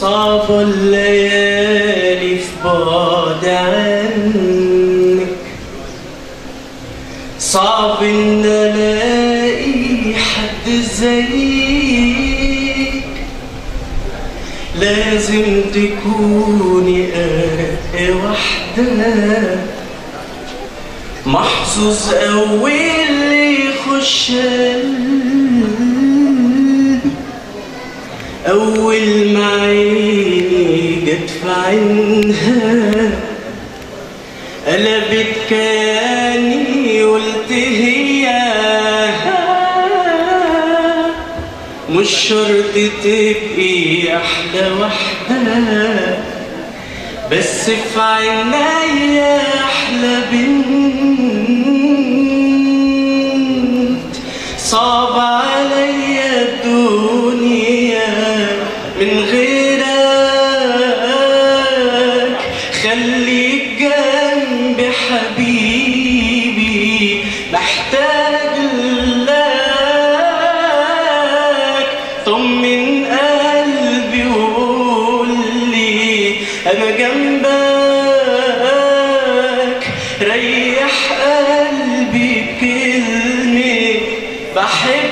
صعبة الليالي في بعد عنك صعب ان الاقي حد زيك. لازم تكوني ارق واحدة. محظوظ اول يخش قلبي أول ما عيني جت في عينها قلبت كياني قلت هي مش شرط تبقي أحلى واحدة بس في عينيا أحلى بنت. صعب خليك جنبي حبيبي محتاج لك. طمن قلبي وقول لي أنا جنبك. ريح قلبي بكلمة بحبك.